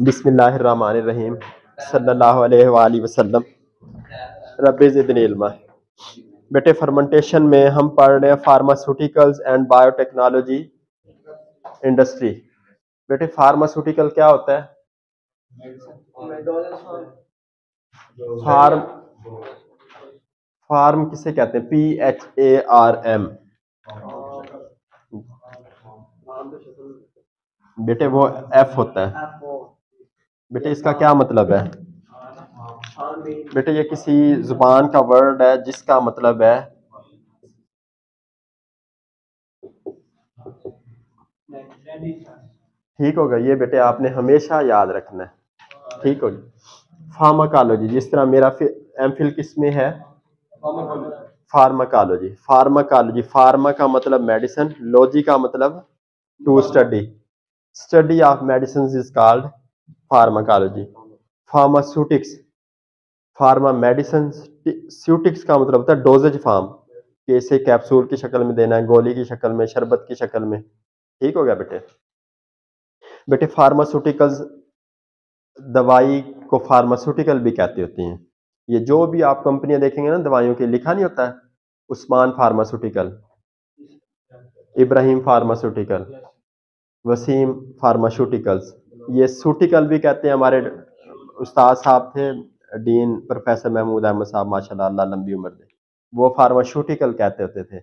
बिस्मिल्लाहिर्रहमानिर्रहीम, सल्लल्लाहु वसल्लम। बेटे, फर्मेंटेशन में हम पढ़ रहे हैं फार्मास्यूटिकल्स एंड बायोटेक्नोलॉजी इंडस्ट्री। बेटे, फार्मास्यूटिकल क्या होता है? फार्म फार्म किसे कहते हैं? P H A R M. बेटे, वो एफ़ होता है। बेटे, इसका क्या मतलब है? बेटे, ये किसी ज़ुबान का वर्ड है, जिसका मतलब है? ठीक होगा ये बेटे, आपने हमेशा याद रखना है। ठीक होगी फार्माकोलॉजी जिस तरह मेरा एम फिल किसमें है? फार्माकोलॉजी फार्माकोलॉजी फार्मा का मतलब मेडिसिन लॉजी का मतलब to study study of medicine is called pharmacology pharmaceutics pharma medicine ceutics का मतलब होता है डोजेज फार्म कि इसे कैप्सूल की शक्ल में देना है, गोली की शक्ल में, शरबत की शक्ल में। ठीक हो गया बेटे? बेटे फार्मास्यूटिकल्स दवाई को फार्मास्यूटिकल भी कहती होती हैं। ये जो भी आप कंपनियाँ देखेंगे ना, दवाइयों के, लिखा नहीं होता है? Usman pharmaceutical Ibrahim pharmaceutical Wasim pharmaceuticals ये सूटिकल भी कहते हैं, हमारे उस्ताद साहब थे, डीन प्रोफेसर महमूद अहमद साहब अल्लाह लंबी उम्र दे। वो फार्मास्यूटिकल कहते होते थे।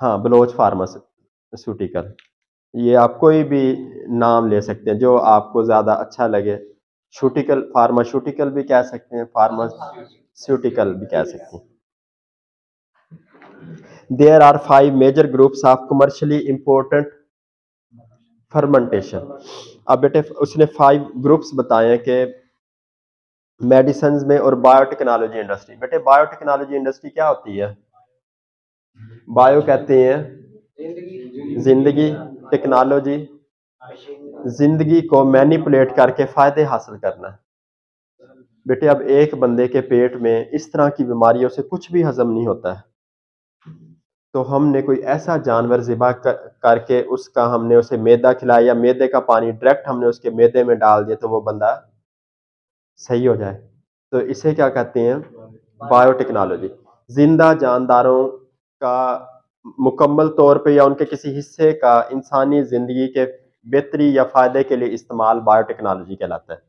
हाँ बलोच फार्मास्यूटिकल ये आप कोई भी नाम ले सकते हैं, जो आपको ज़्यादा अच्छा लगे। शूटिकल फार्मास्यूटिकल भी कह सकते हैं फार्मास्यूटिकल भी कह सकते हैं। There are five major groups of commercially important fermentation अब बेटे, उसने फाइव ग्रुप्स बताए कि मेडिसिन में और बायोटेक्नोलॉजी इंडस्ट्री बेटे बायोटेक्नोलॉजी इंडस्ट्री क्या होती है? बायो कहते हैं ज़िंदगी टेक्नोलॉजी ज़िंदगी को मैनिपुलेट करके फ़ायदे हासिल करना। बेटे, अब एक बंदे के पेट में इस तरह की बीमारियों से कुछ भी हजम नहीं होता है। तो हमने कोई ऐसा जानवर ज़िबा कर, करके उसका हमने उसे मैदा खिलाया या मैदे का पानी डायरेक्ट हमने उसके मैदे में डाल दिया तो वो बंदा सही हो जाए। तो इसे क्या कहते हैं? बायोटेक्नोलॉजी ज़िंदा जानदारों का मुकम्मल तौर पे या उनके किसी हिस्से का इंसानी ज़िंदगी के बेहतरी या फ़ायदे के लिए इस्तेमाल बायोटेक्नोलॉजी कहलाता है।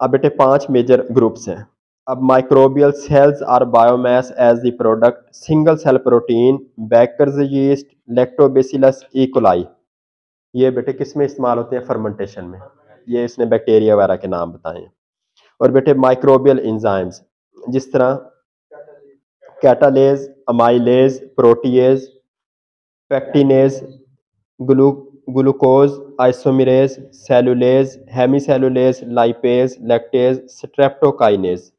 अब बेटे पाँच मेजर ग्रुप्स हैं। अब microbial cells are biomass as the product single cell protein bakers yeast lactobacillus E coli ये बेटे किसमें इस्तेमाल होते हैं? फर्मेंटेशन में। ये इसने बैक्टीरिया वगैरह के नाम बताए और बेटे माइक्रोबियल इंजाइम्स जिस तरह catalase amylase protease pectinase glu glucose isomerase cellulase hemicellulase lipase lactase streptokinase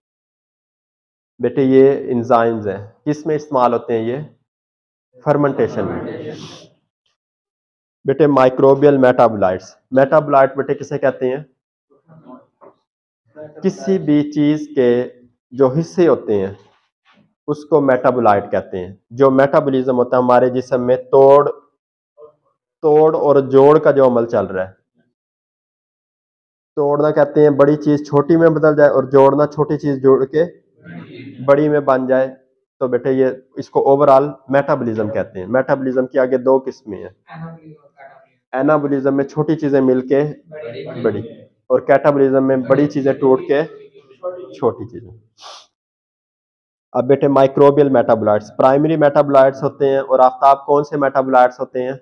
बेटे, ये इंजाइम्स हैं। किसमें इस्तेमाल होते हैं ये? फर्मेंटेशन में। बेटे माइक्रोबियल मेटाबोलाइट्स मेटाबोलाइट बेटे, किसे कहते हैं? किसी भी चीज़ के जो हिस्से होते हैं, उसको मेटाबोलाइट कहते हैं। जो मेटाबॉलिज्म होता है, हमारे जिसम में तोड़ तोड़ और जोड़ का जो अमल चल रहा है। तोड़ना कहते हैं, बड़ी चीज़ छोटी में बदल जाए और जोड़ना छोटी चीज़ जोड़ के बड़ी में बन जाए तो बेटे ये इसको ओवरऑल मेटाबॉलिज्म कहते हैं। मेटाबॉलिज्म की आगे दो किस्में हैं। एनाबोलिज्म में छोटी चीज़ें मिलके बड़ी और कैटाबोलिज्म में बड़ी चीज़ें टूट के छोटी चीज़ें। अब बेटे माइक्रोबियल मेटाबोलाइट्स प्राइमरी मेटाबोलाइट्स होते हैं और आफ्ताब कौन से मेटाबोलाइट्स होते हैं?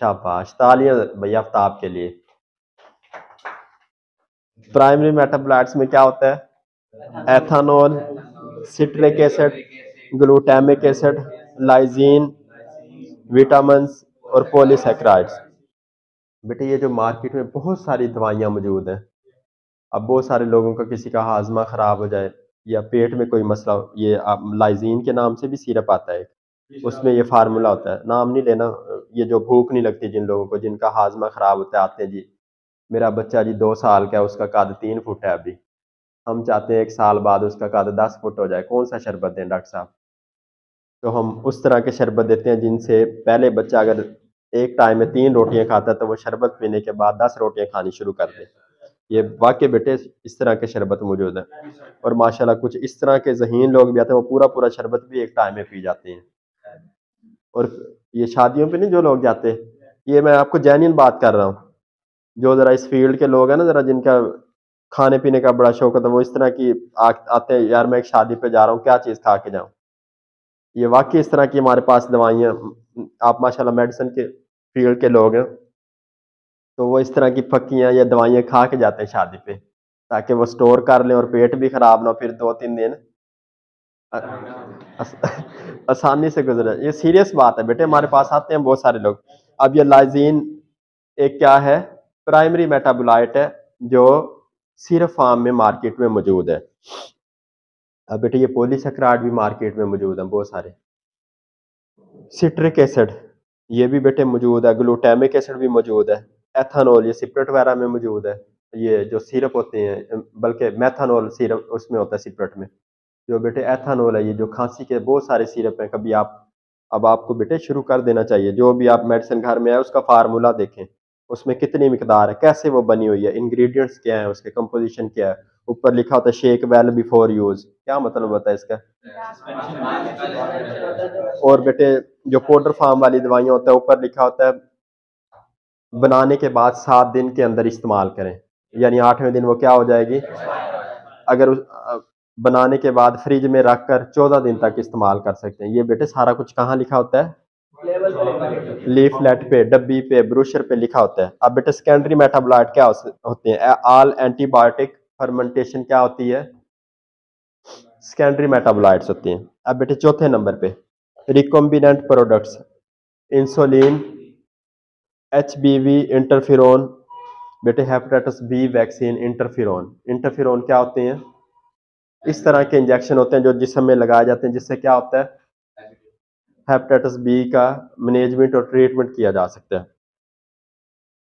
शाबाश। तालियाँ भैया आफ्ताब के लिए। प्राइमरी मेटाबोलाइट्स में क्या होता है? Ethanol citric acid glutamic acid lysine vitamin और पोलिसक्राइड्स बेटे ये जो मार्केट में बहुत सारी दवाइयाँ मौजूद हैं। अब बहुत सारे लोगों का किसी का हाजमा ख़राब हो जाए या पेट में कोई मसला ये आप लाइजीन के नाम से भी सिरप आता है। उसमें ये फार्मूला होता है। नाम नहीं लेना, ये जो भूख नहीं लगती जिन लोगों को, जिनका हाजमा ख़राब होता है, आते हैं जी, मेरा बच्चा जी दो साल का है, उसका कद तीन फुट है अभी। हम चाहते हैं एक साल बाद उसका कद दस फुट हो जाए। कौन सा शरबत दें, डॉक्टर साहब? तो हम उस तरह के शरबत देते हैं जिनसे पहले बच्चा अगर एक टाइम में तीन रोटियाँ खाता है तो वो शरबत पीने के बाद दस रोटियाँ खानी शुरू कर दे। ये वाकई बेटे, इस तरह के शरबत मौजूद हैं। और माशाल्लाह कुछ इस तरह के जहीन लोग भी आते हैं, वो पूरा पूरा शरबत भी एक टाइम में पी जाते हैं। और ये शादियों पे नहीं जो लोग जाते ये मैं आपको जैनियन बात कर रहा हूँ। जो ज़रा इस फ़ील्ड के लोग हैं ना ज़रा जिनका खाने पीने का बड़ा शौक होता है वो इस तरह की आ, आते हैं यार मैं एक शादी पे जा रहा हूँ क्या चीज़ खा के जाऊँ? ये वाकई इस तरह की हमारे पास दवाइयाँ आप माशाल्लाह मेडिसिन के फ़ील्ड के लोग हैं। तो वो इस तरह की फक्कियाँ या दवाइयाँ खा के जाते हैं शादी पे ताकि वो स्टोर कर लें और पेट भी ख़राब ना फिर दो तीन दिन आसानी से गुजरे ये सीरियस बात है बेटे, हमारे पास आते हैं बहुत सारे लोग। अब ये लाइजीन एक क्या है? प्राइमरी मेटाबोलाइट है, जो सिर्फ़ फार्म में मार्केट में मौजूद है। अब बेटे, ये पोलीसेक्राइड भी मार्केट में मौजूद है बहुत सारे। सिट्रिक एसिड ये भी बेटे मौजूद है। ग्लूटेमिक एसिड भी मौजूद है। एथानॉल ये सिपरेट वगैरह में मौजूद है। ये जो सिरप होते हैं, बल्कि मैथानॉल सिरप उसमें होता है सिपरेट में। जो बेटे एथानोल है, ये जो खांसी के बहुत सारे सिरप हैं, कभी आप, अब आपको बेटे शुरू कर देना चाहिए। जो भी आप मेडिसिन घर में है उसका फार्मूला देखें। उसमें कितनी मकदार है, कैसे वो बनी हुई है इंग्रेडिएंट्स क्या है, उसके कंपोजिशन क्या है। ऊपर लिखा होता है शेक वेल बिफोर यूज़ क्या मतलब होता है इसका? और बेटे, जो पाउडर फार्म वाली दवाइयाँ होता है, ऊपर लिखा होता है, बनाने के बाद सात दिन के अंदर इस्तेमाल करें। यानी आठवें दिन वो क्या हो जाएगी? अगर बनाने के बाद फ्रिज में रख कर चौदह दिन तक इस्तेमाल कर सकते हैं। ये बेटे सारा कुछ कहाँ लिखा होता है? लीफलेट पे, डब्बी पे, ब्रोशर पे लिखा होता है। अब बेटे सेकेंडरी मेटाबोलाइट क्या होते हैं? ऑल एंटीबायोटिक फर्मेंटेशन क्या होती है? सेकेंडरी मेटाबोलाइट्स होती हैं। अब बेटे चौथे नंबर पे recombinant products insulin H B V interferon बेटे hepatitis B vaccine interferon interferon क्या होते हैं? इस तरह के इंजेक्शन होते हैं जो जिसम में लगाए जाते हैं, जिससे क्या होता है? हेपेटाइटिस बी का मैनेजमेंट और ट्रीटमेंट किया जा सकता है।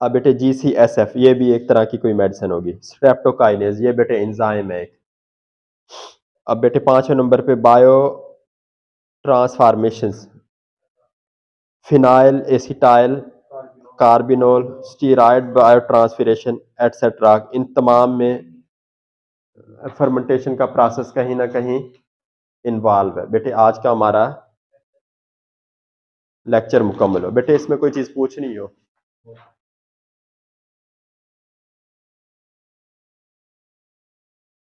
अब बेटे जी सी एस एफ़ ये भी एक तरह की कोई मेडिसिन होगी। स्ट्रेप्टोकाइनेज ये बेटे इंजाइम है एक। अब बेटे पाँचवें नंबर पे bio transformation phenyl acetyl carbinol steroid biotransformation etcetera इन तमाम में फर्मेंटेशन का प्रोसेस कहीं ना कहीं इन्वॉल्व है। बेटे, आज का हमारा लेक्चर मुकम्मल हो। बेटे, इसमें कोई चीज़ पूछनी हो?